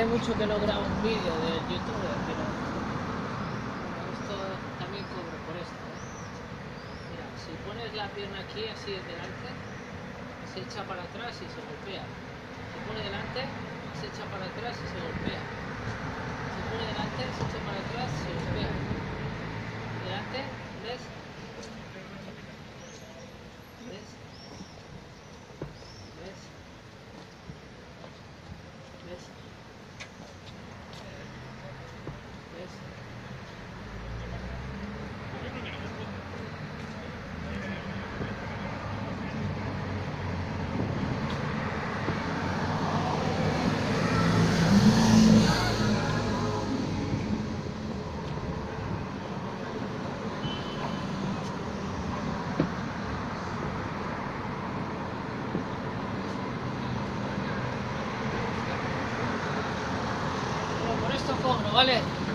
hace mucho que no grabo un vídeo de YouTube, pero esto también cobro por esto. ¿eh? Mira, si pones la pierna aquí, así de delante, se echa para atrás y se golpea. Se pone delante, se echa para atrás y se golpea. Se pone delante, se echa para atrás y se golpea. Delante. ¿Ves? ¿Ves? ¿Ves? ¿Ves? Pero por cobro, ¿vale?